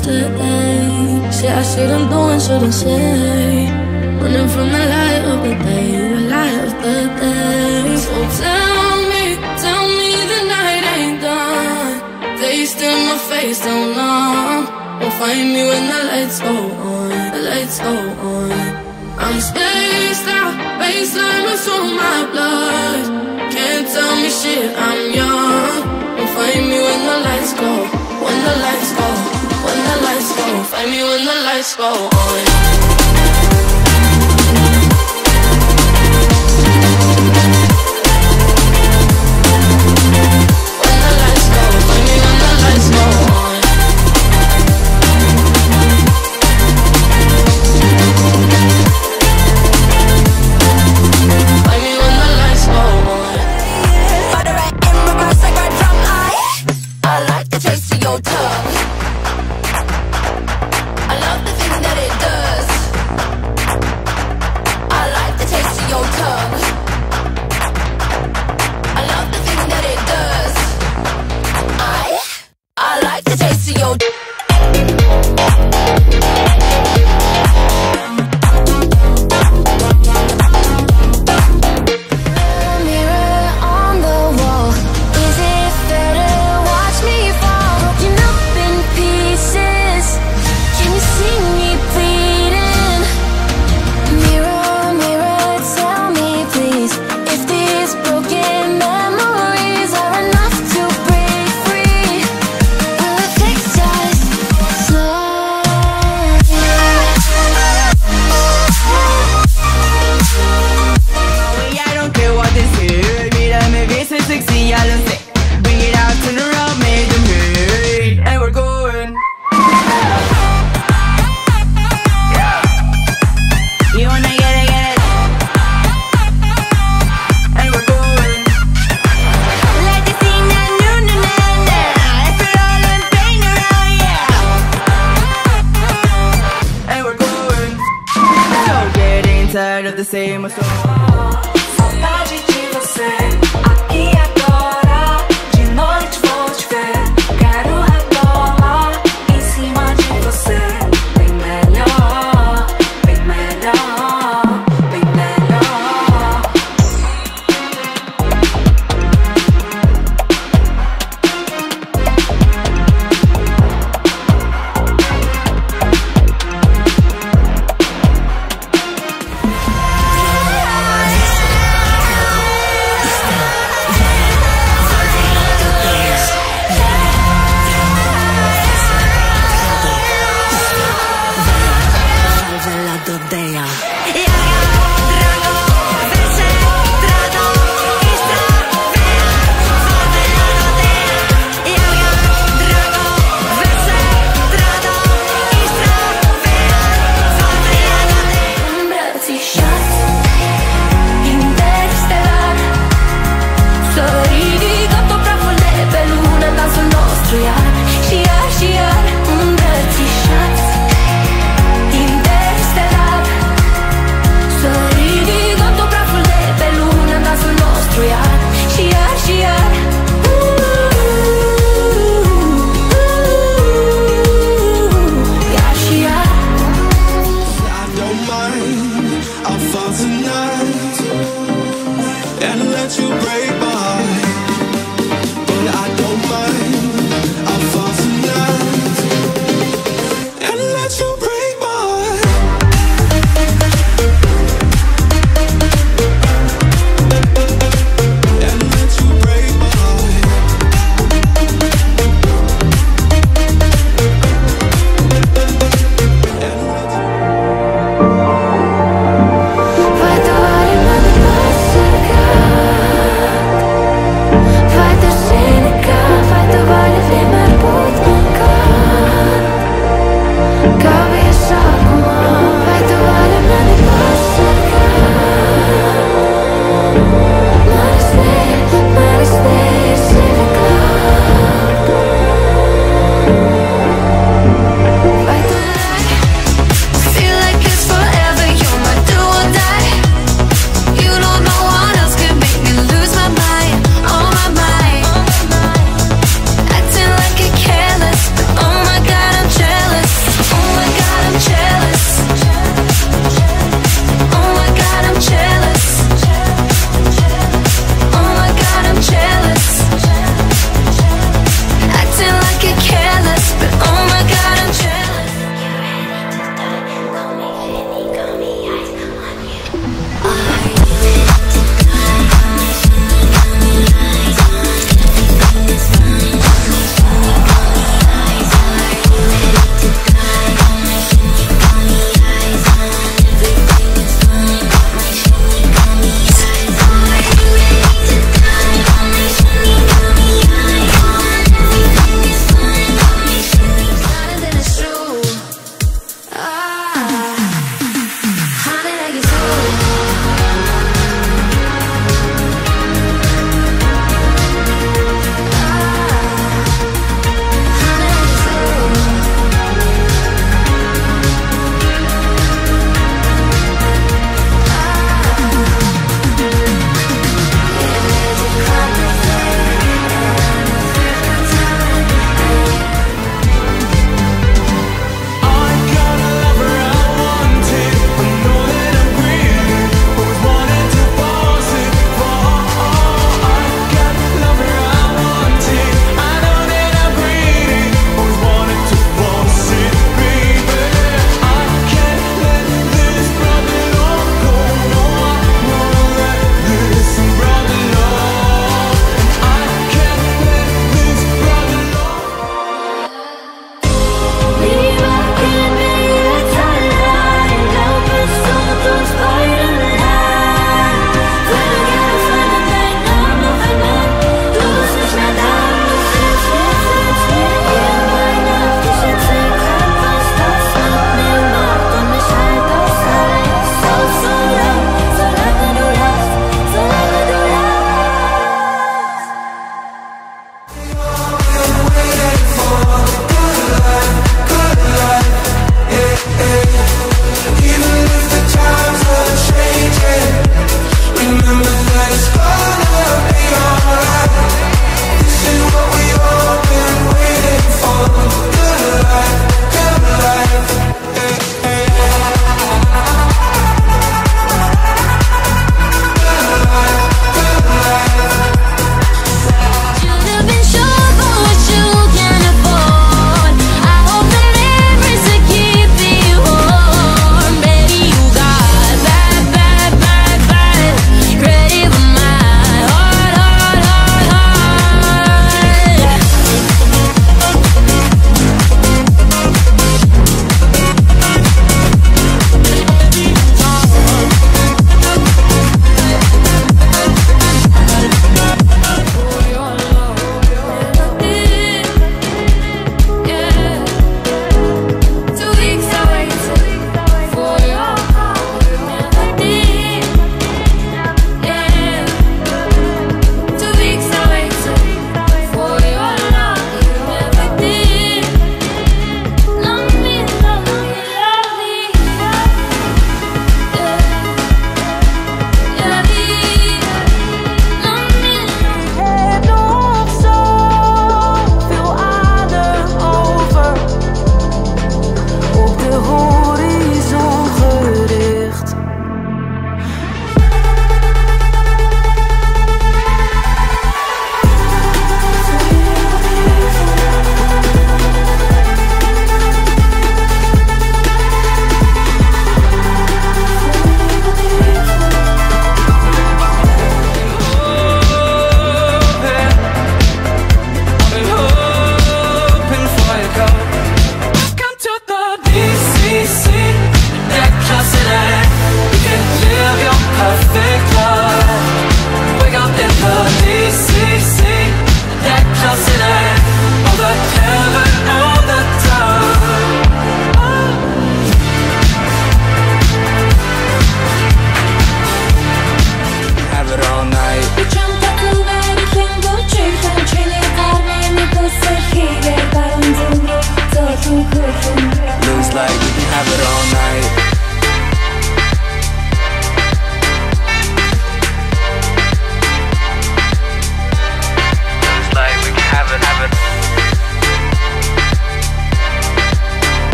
yesterday. Shit, I shouldn't do and shouldn't say. Running from the light of the day, the light of the day. So tell me, tell me the night ain't done. Taste in my face, don't know. Will find me when the lights go on, the lights go on. I'm spaced out, baseline what's on my blood. Can't tell me shit. when the lights go on. tired of the same old story.